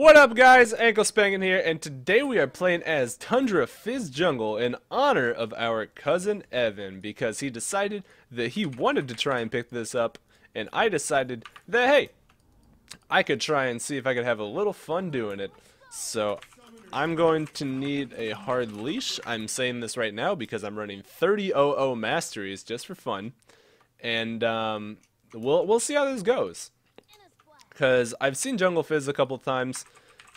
What up guys, Ankle Spankin here, and today we are playing as Tundra Fizz Jungle in honor of our cousin Evan, because he decided that he wanted to try and pick this up, and I decided that hey, I could try and see if I could have a little fun doing it. So, I'm going to need a hard leash, I'm saying this right now because I'm running 30-00 masteries just for fun, and um, we'll, we'll see how this goes because I've seen Jungle Fizz a couple times,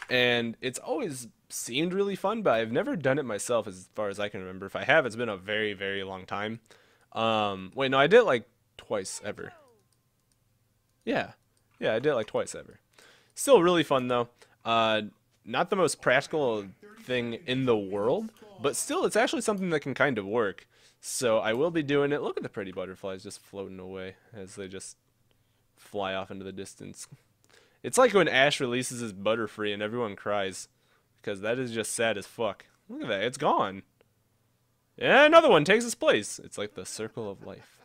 and it's always seemed really fun, but I've never done it myself as far as I can remember. If I have, it's been a very, very long time. Um, wait, no, I did it like twice ever. Yeah, yeah, I did it like twice ever. Still really fun though. Uh, not the most practical thing in the world, but still, it's actually something that can kind of work. So I will be doing it. Look at the pretty butterflies just floating away as they just fly off into the distance. It's like when Ash releases his Butterfree and everyone cries. Because that is just sad as fuck. Look at that, it's gone. Yeah, another one takes its place. It's like the circle of life.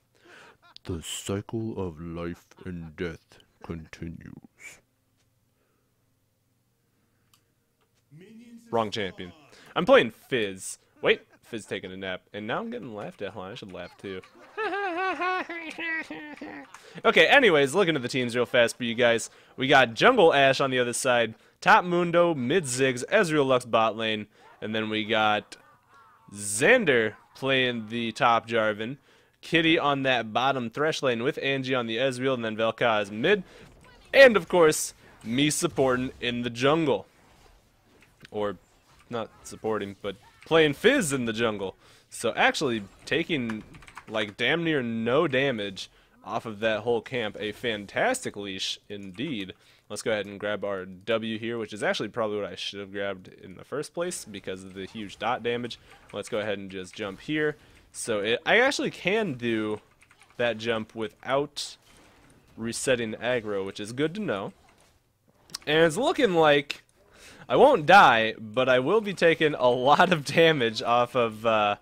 The cycle of life and death continues. Wrong champion. I'm playing Fizz. Wait, Fizz taking a nap. And now I'm getting laughed at. Hold on, I should laugh too. Okay, anyways, looking at the teams real fast for you guys. We got Jungle Ashe on the other side, Top Mundo, Mid Ziggs, Ezreal Lux bot lane, and then we got Xander playing the top Jarvan, Kitty on that bottom Thresh lane with Angie on the Ezreal, and then Vel'Koz mid, and of course, me supporting in the jungle. Or, not supporting, but playing Fizz in the jungle. So actually taking like damn near no damage off of that whole camp. A fantastic leash indeed. Let's go ahead and grab our W here, which is actually probably what I should have grabbed in the first place because of the huge dot damage. Let's go ahead and just jump here. So it, I actually can do that jump without resetting aggro, which is good to know. And it's looking like I won't die, but I will be taking a lot of damage off of uh,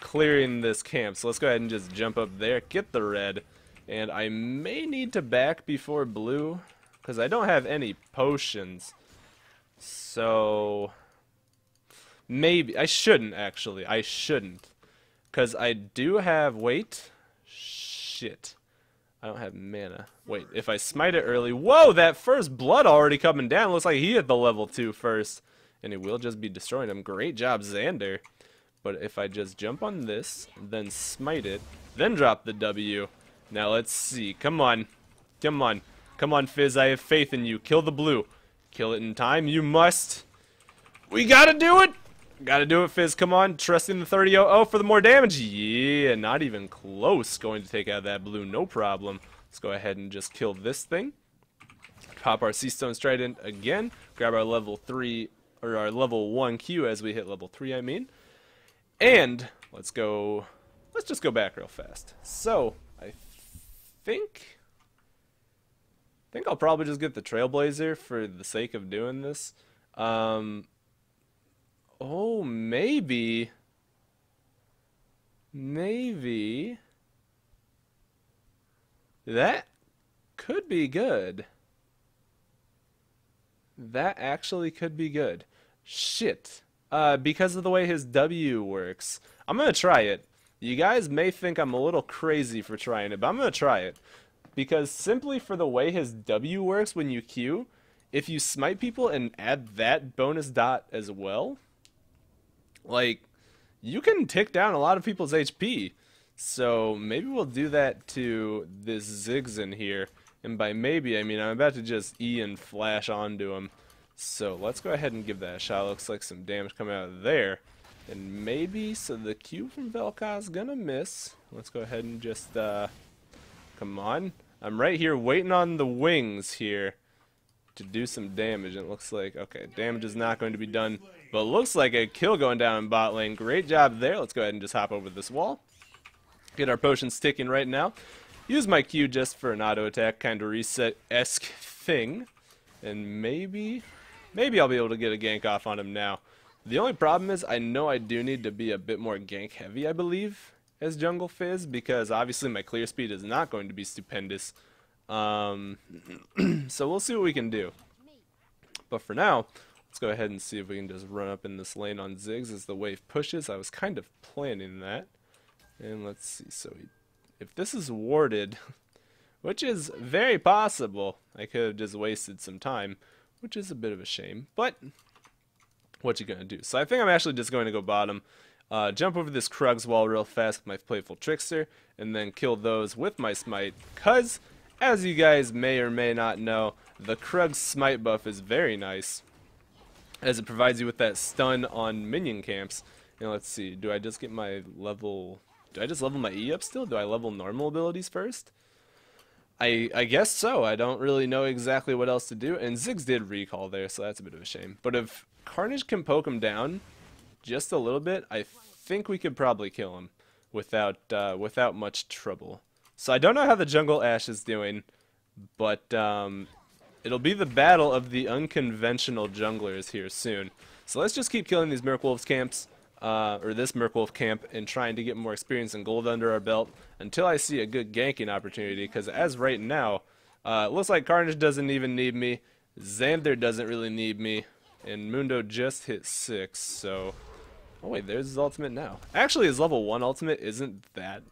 clearing this camp. So let's go ahead and just jump up there, get the red, and I may need to back before blue, because I don't have any potions. So, maybe, I shouldn't actually, I shouldn't. Because I do have, wait, shit. I don't have mana. Wait, if I smite it early, whoa, that first blood already coming down. Looks like he hit the level 2 first. And it will just be destroying him. Great job, Xander. But if I just jump on this, then smite it, then drop the W. Now let's see. Come on. Come on. Come on, Fizz. I have faith in you. Kill the blue. Kill it in time. You must. We gotta do it! Gotta do it, Fizz. Come on. Trusting the 30 -0 for the more damage. Yeah, not even close. Going to take out that blue. No problem. Let's go ahead and just kill this thing. Pop our Sea Stone Trident again. Grab our level 3, or our level 1 Q as we hit level 3, I mean. And let's go, let's just go back real fast. So, I think, I think I'll probably just get the Trailblazer for the sake of doing this. Um, oh, maybe, maybe, that could be good. That actually could be good. Shit uh, because of the way his W works. I'm going to try it. You guys may think I'm a little crazy for trying it, but I'm going to try it. Because simply for the way his W works when you Q, if you smite people and add that bonus dot as well, like, you can tick down a lot of people's HP. So maybe we'll do that to this Ziggs in here. And by maybe, I mean I'm about to just E and flash onto him. So let's go ahead and give that a shot. Looks like some damage coming out of there. And maybe, so the Q from Vel'Koz is gonna miss. Let's go ahead and just, uh, come on. I'm right here waiting on the wings here to do some damage. And it looks like, okay, damage is not going to be done. But looks like a kill going down in bot lane. Great job there. Let's go ahead and just hop over this wall. Get our potions ticking right now. Use my Q just for an auto attack kind of reset-esque thing. And maybe Maybe I'll be able to get a gank off on him now. The only problem is I know I do need to be a bit more gank heavy, I believe, as Jungle Fizz, because obviously my clear speed is not going to be stupendous. Um, so we'll see what we can do. But for now, let's go ahead and see if we can just run up in this lane on Ziggs as the wave pushes. I was kind of planning that. And let's see, so he, if this is warded, which is very possible, I could have just wasted some time, which is a bit of a shame. But what you gonna do? So I think I'm actually just going to go bottom, uh, jump over this Krugs wall real fast with my Playful Trickster, and then kill those with my Smite, cause, as you guys may or may not know, the Krugs Smite buff is very nice, as it provides you with that stun on minion camps. And let's see, do I just get my level... Do I just level my E up still? Do I level normal abilities first? I I guess so. I don't really know exactly what else to do. And Ziggs did recall there, so that's a bit of a shame. But if Carnage can poke him down just a little bit, I think we could probably kill him without uh, without much trouble. So I don't know how the Jungle Ashe is doing, but um, it'll be the battle of the unconventional junglers here soon. So let's just keep killing these Merc camps, uh, or this Merc camp, and trying to get more experience and gold under our belt until I see a good ganking opportunity, because as right now, uh, it looks like Carnage doesn't even need me, Xander doesn't really need me, and Mundo just hit 6, so... Oh wait, there's his ultimate now. Actually, his level 1 ultimate isn't that...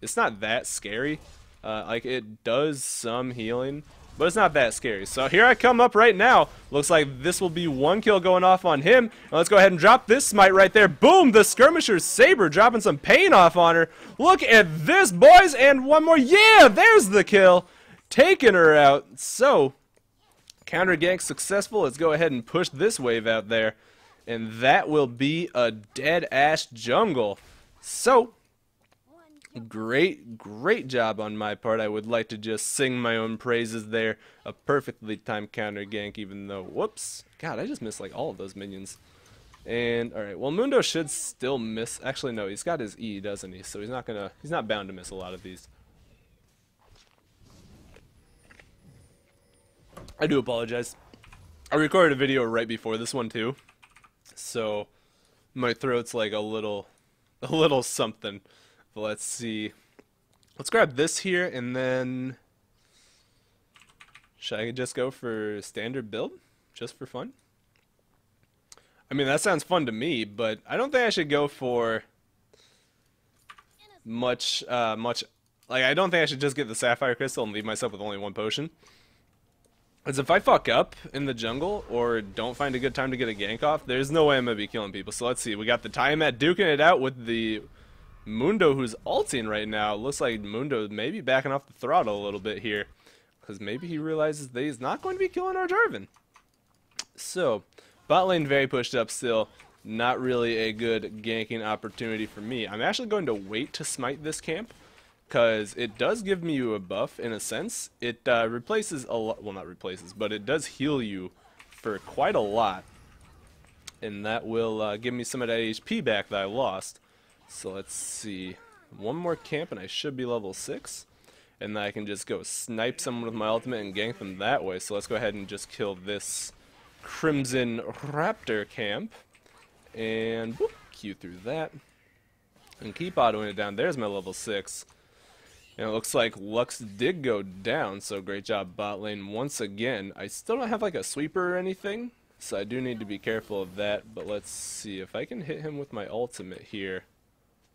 It's not that scary. Uh, like, it does some healing, but it's not that scary. So here I come up right now. Looks like this will be one kill going off on him. Now let's go ahead and drop this smite right there. Boom! The Skirmisher's Saber dropping some pain off on her. Look at this, boys! And one more. Yeah! There's the kill. Taking her out. So, Counter gank successful. Let's go ahead and push this wave out there. And that will be a dead ash jungle. So, great, great job on my part. I would like to just sing my own praises there. A perfectly timed counter gank, even though, whoops. God, I just missed like all of those minions. And, alright, well, Mundo should still miss. Actually, no, he's got his E, doesn't he? So he's not gonna, he's not bound to miss a lot of these. I do apologize. I recorded a video right before this one too, so my throat's like a little, a little something. Let's see. Let's grab this here and then. Should I just go for standard build, just for fun? I mean, that sounds fun to me, but I don't think I should go for much, uh, much. Like, I don't think I should just get the sapphire crystal and leave myself with only one potion. Because if I fuck up in the jungle or don't find a good time to get a gank off, there's no way I'm going to be killing people. So let's see. We got the Tiamat duking it out with the Mundo who's ulting right now. Looks like Mundo may be backing off the throttle a little bit here. Because maybe he realizes that he's not going to be killing our Jarvan. So, bot lane very pushed up still. Not really a good ganking opportunity for me. I'm actually going to wait to smite this camp because it does give me a buff in a sense. It uh, replaces a lot, well not replaces, but it does heal you for quite a lot. And that will uh, give me some of that HP back that I lost. So let's see. One more camp and I should be level 6. And then I can just go snipe someone with my ultimate and gank them that way. So let's go ahead and just kill this Crimson Raptor camp. And whoop, Q through that. And keep autoing it down. There's my level 6. And it looks like Lux did go down, so great job bot lane once again. I still don't have like a sweeper or anything, so I do need to be careful of that. But let's see if I can hit him with my ultimate here.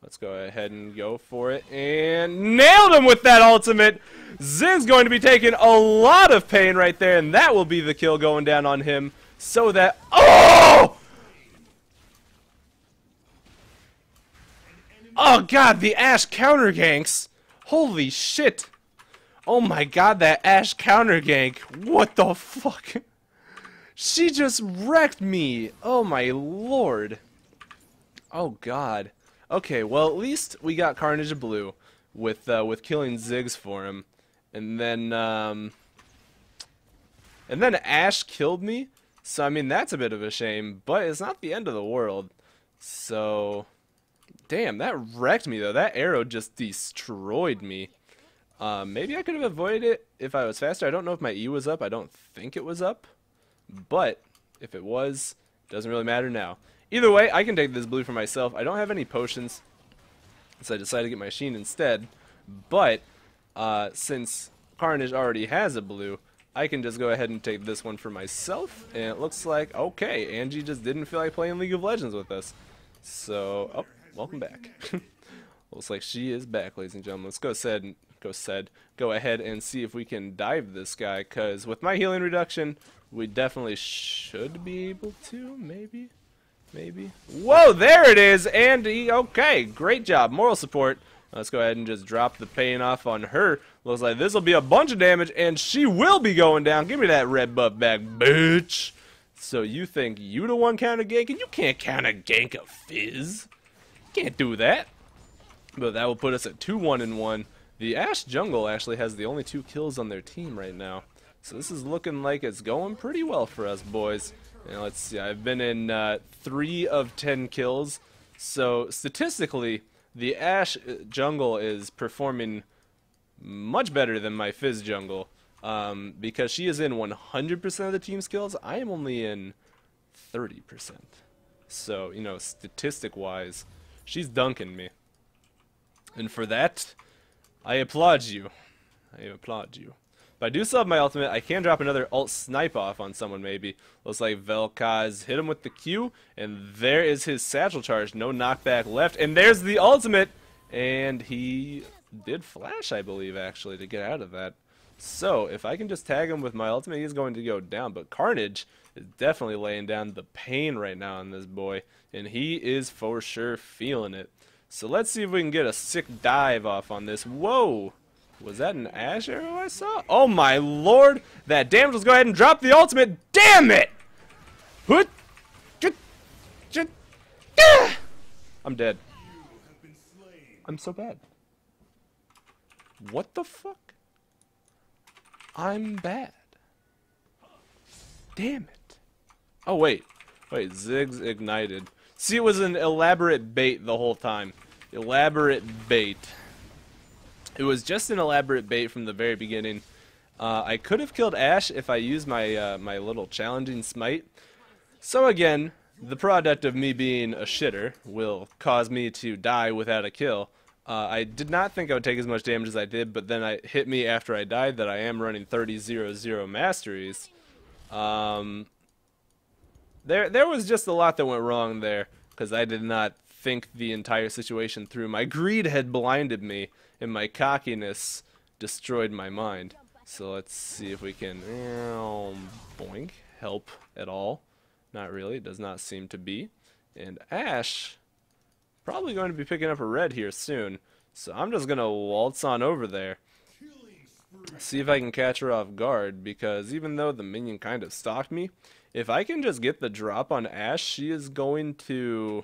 Let's go ahead and go for it. And nailed him with that ultimate! Zin's going to be taking a lot of pain right there, and that will be the kill going down on him. So that... Oh! Oh god, the Ashe counter ganks! Holy shit! Oh my god, that Ashe counter gank! What the fuck? She just wrecked me! Oh my lord! Oh god. Okay, well at least we got Carnage of Blue with uh, with killing Ziggs for him, and then um, and then Ashe killed me. So I mean that's a bit of a shame, but it's not the end of the world. So Damn, that wrecked me, though. That arrow just destroyed me. Um, maybe I could have avoided it if I was faster. I don't know if my E was up. I don't think it was up. But if it was, doesn't really matter now. Either way, I can take this blue for myself. I don't have any potions, so I decided to get my Sheen instead. But uh, since Carnage already has a blue, I can just go ahead and take this one for myself. And it looks like, okay, Angie just didn't feel like playing League of Legends with us. So, oh, welcome back. looks like she is back, ladies and gentlemen. Let's go ahead, go said, go ahead and see if we can dive this guy. Because with my healing reduction, we definitely should be able to, maybe, maybe. Whoa, there it is, Andy. Okay, great job. Moral support. Let's go ahead and just drop the pain off on her. Looks like this will be a bunch of damage, and she will be going down. Give me that red buff back, bitch. So you think you the one counter gank, and you can't counter gank a fizz. Can't do that. But that will put us at 2-1 and 1. The Ashe jungle actually has the only two kills on their team right now. So this is looking like it's going pretty well for us, boys. And let's see, I've been in uh, 3 of 10 kills. So statistically, the Ashe uh, jungle is performing much better than my Fizz jungle. Um, because she is in 100% of the team skills, I am only in 30%. So, you know, statistic-wise, she's dunking me. And for that, I applaud you. I applaud you. But I do have my ultimate. I can drop another alt snipe off on someone maybe. Looks like Vel'Koz hit him with the Q, and there is his satchel charge. No knockback left. And there's the ultimate! And he did flash, I believe, actually, to get out of that. So, if I can just tag him with my ultimate, he's going to go down. But Carnage is definitely laying down the pain right now on this boy. And he is for sure feeling it. So let's see if we can get a sick dive off on this. Whoa! Was that an Ashe arrow I saw? Oh my lord! That damage, let's go ahead and drop the ultimate! Damn it! I'm dead. I'm so bad. What the fuck? I'm bad. Damn it. Oh wait. Wait, Ziggs ignited. See, it was an elaborate bait the whole time. Elaborate bait. It was just an elaborate bait from the very beginning. Uh, I could have killed Ashe if I used my uh, my little challenging smite. So again, the product of me being a shitter will cause me to die without a kill. Uh, I did not think I would take as much damage as I did, but then it hit me after I died that I am running 30-0-0 masteries. Um, there, there was just a lot that went wrong there because I did not think the entire situation through. My greed had blinded me and my cockiness destroyed my mind. So let's see if we can um, boink help at all. Not really, does not seem to be. And Ashe, probably going to be picking up a red here soon. So I'm just gonna waltz on over there. See if I can catch her off guard because even though the minion kind of stalked me, if I can just get the drop on Ashe, she is going to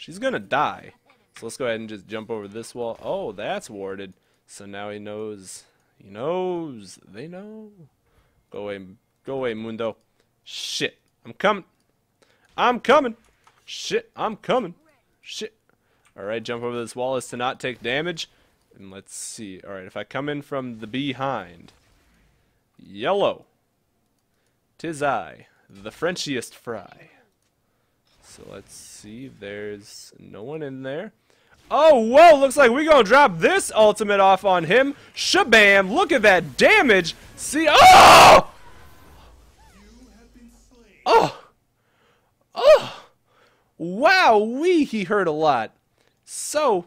she's gonna die. So let's go ahead and just jump over this wall. Oh, that's warded. So now he knows. He knows. They know. Go away. Go away, Mundo. Shit. I'm coming. I'm coming. Shit. I'm coming. Shit. Alright, jump over this wall is to not take damage. And let's see. Alright, if I come in from the behind. Yellow. Tis I, the Frenchiest fry. So let's see. There's no one in there. Oh, whoa, looks like we're going to drop this ultimate off on him. Shabam, look at that damage. See, oh! Oh! Oh! Wow, we he hurt a lot. So,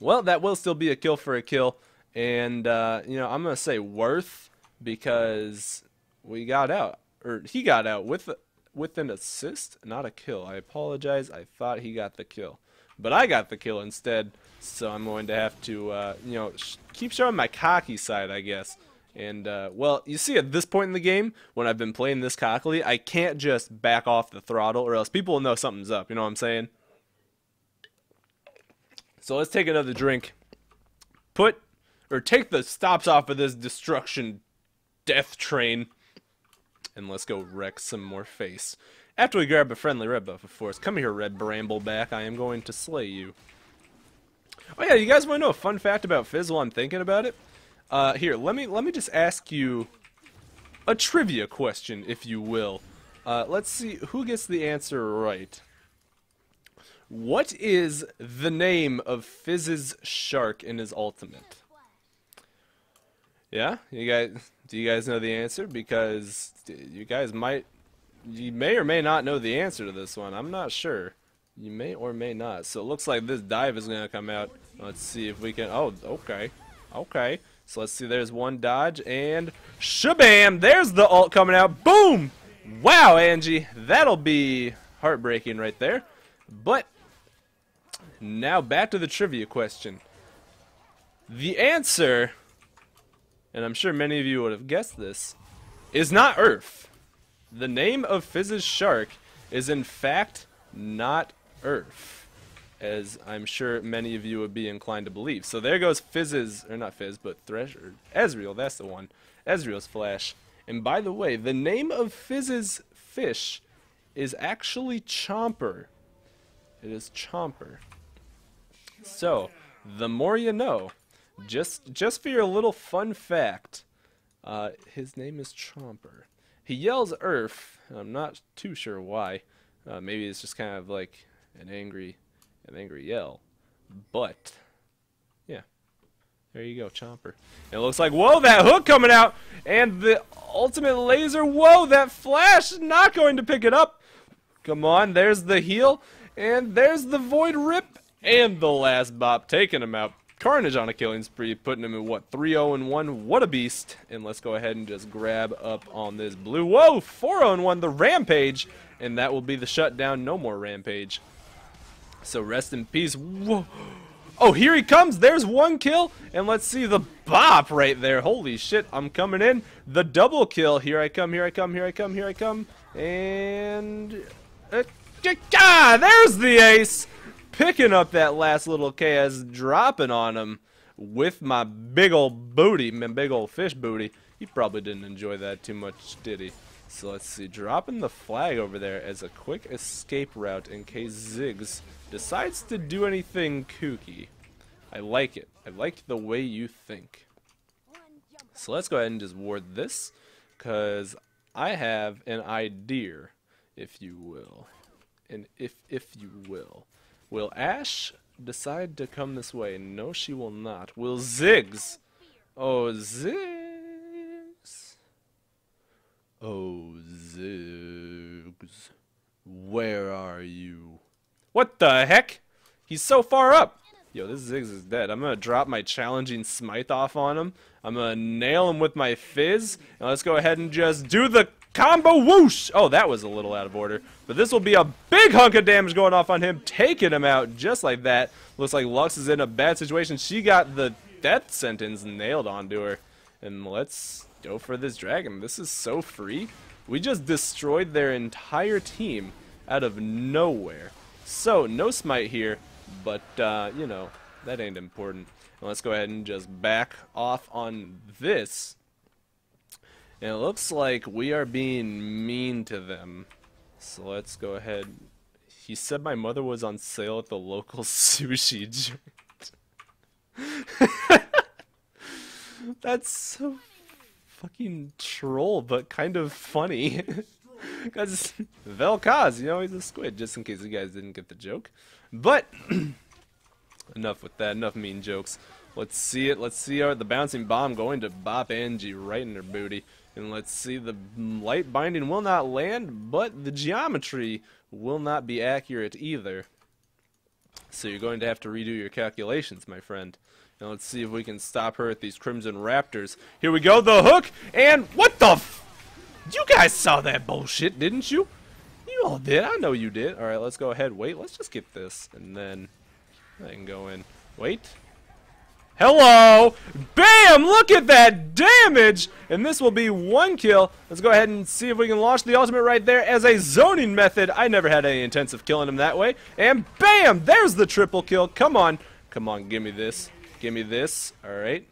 well, that will still be a kill for a kill. And, uh, you know, I'm to say worth because we got out. Or he got out with, with an assist, not a kill. I apologize. I thought he got the kill. But I got the kill instead, so I'm going to have to, uh, you know, sh keep showing my cocky side, I guess. And, uh, well, you see at this point in the game, when I've been playing this cockily, I can't just back off the throttle or else people will know something's up, you know what I'm saying? So let's take another drink. Put, or take the stops off of this destruction death train. And let's go wreck some more face. After we grab a friendly red buff, of course. Come here, red brambleback. I am going to slay you. Oh yeah, you guys want to know a fun fact about Fizz while I'm thinking about it? Uh, here, let me let me just ask you a trivia question, if you will. Uh, let's see who gets the answer right. What is the name of Fizz's shark in his ultimate? Yeah, you guys, Do you guys know the answer? Because you guys might, you may or may not know the answer to this one. I'm not sure. You may or may not. So it looks like this dive is going to come out. Let's see if we can, oh, okay. Okay. So let's see, there's one dodge, and shabam! There's the ult coming out. Boom! Wow, Angie, that'll be heartbreaking right there. But now back to the trivia question. The answer, and I'm sure many of you would have guessed this, is not Earth. The name of Fizz's shark is in fact not Earth, as I'm sure many of you would be inclined to believe. So there goes Fizz's, or not Fizz, but Thresh, or Ezreal, that's the one. Ezreal's Flash. And by the way, the name of Fizz's fish is actually Chomper. It is Chomper. So, the more you know. Just, just for your little fun fact, uh, his name is Chomper. He yells Earth. I'm not too sure why. Uh, maybe it's just kind of like an angry, an angry yell. But, yeah. There you go, Chomper. It looks like, whoa, that hook coming out! And the ultimate laser, whoa, that flash not going to pick it up! Come on, there's the heal, and there's the Void Rift, and the last bop taking him out. Carnage on a killing spree, putting him in, what, 3-0-1? What a beast. And let's go ahead and just grab up on this blue. Whoa, 4-0-1, the Rampage. And that will be the shutdown. No more Rampage. So rest in peace. Whoa. Oh, here he comes. There's one kill. And let's see the bop right there. Holy shit, I'm coming in. The double kill. Here I come, here I come, here I come, here I come. And... Ah, there's the ace picking up that last little KS, dropping on him with my big old booty, my big old fish booty. He probably didn't enjoy that too much, did he? So let's see, dropping the flag over there as a quick escape route in case Ziggs decides to do anything kooky. I like it. I like the way you think. So let's go ahead and just ward this, because I have an idea, if you will. And if, if you will. Will Ashe decide to come this way? No, she will not. Will Ziggs? Oh, Ziggs. Oh, Ziggs. Where are you? What the heck? He's so far up. Yo, this Ziggs is dead. I'm gonna drop my challenging smite off on him. I'm gonna nail him with my fizz. And let's go ahead and just do the Combo whoosh! Oh, that was a little out of order. But this will be a big hunk of damage going off on him, taking him out just like that. Looks like Lux is in a bad situation. She got the death sentence nailed onto her. And let's go for this dragon. This is so free. We just destroyed their entire team out of nowhere. So, no smite here, but, uh, you know, that ain't important. And let's go ahead and just back off on this and it looks like we are being mean to them. So let's go ahead. He said my mother was on sale at the local sushi joint. That's so fucking troll, but kind of funny. Because Vel'Koz, you know, he's a squid, just in case you guys didn't get the joke. But, enough with that, enough mean jokes. Let's see it, let's see our, the bouncing bomb going to bop Angie right in her booty. And let's see, the light binding will not land, but the geometry will not be accurate either. So you're going to have to redo your calculations, my friend. Now let's see if we can stop her at these Crimson Raptors. Here we go, the hook, and what the You guys saw that bullshit, didn't you? You all did, I know you did. Alright, let's go ahead, wait, let's just get this, and then I can go in. Wait, Hello! Bam! Look at that damage! And this will be one kill. Let's go ahead and see if we can launch the ultimate right there as a zoning method. I never had any intensive killing him that way. And bam! There's the triple kill. Come on. Come on, give me this. Give me this. Alright.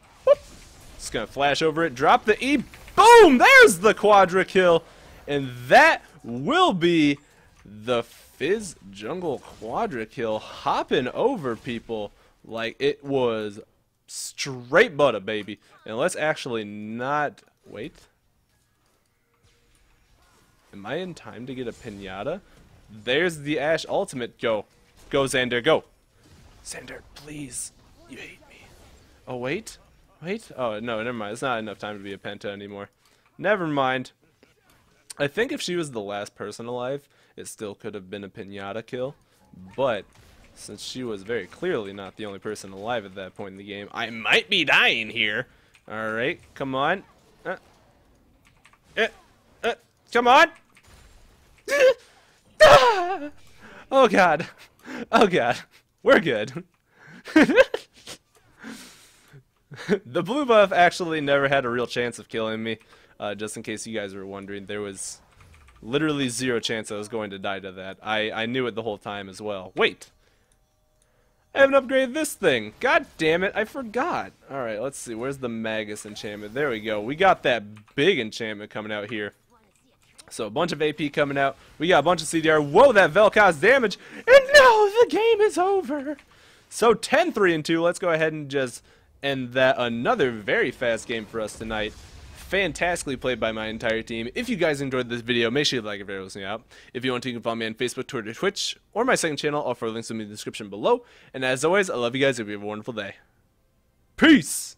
Just gonna flash over it. Drop the E. Boom! There's the quadra kill. And that will be the Fizz Jungle quadra kill hopping over people like it was Straight butter, baby. And let's actually not... Wait. Am I in time to get a pinata? There's the Ashe ultimate. Go. Go, Xander, go. Xander, please. You hate me. Oh, wait. Wait. Oh, no, never mind. It's not enough time to be a Penta anymore. Never mind. I think if she was the last person alive, it still could have been a pinata kill. But since she was very clearly not the only person alive at that point in the game, I might be dying here. All right, come on. Uh, uh, uh, come on. oh god. Oh god. We're good. the blue buff actually never had a real chance of killing me. Uh, just in case you guys were wondering, there was literally zero chance I was going to die to that. I, I knew it the whole time as well. Wait! I haven't upgraded this thing! God damn it, I forgot! Alright, let's see, where's the Magus enchantment? There we go. We got that big enchantment coming out here. So a bunch of AP coming out. We got a bunch of CDR. Whoa, that Vel'Koz damage! And no, the game is over! So 10-3 and 2, let's go ahead and just end that another very fast game for us tonight fantastically played by my entire team. If you guys enjoyed this video, make sure you like it if you're listening out. If you want to, you can follow me on Facebook, Twitter, Twitch, or my second channel. All four links will be in the description below. And as always, I love you guys. Have a wonderful day. Peace!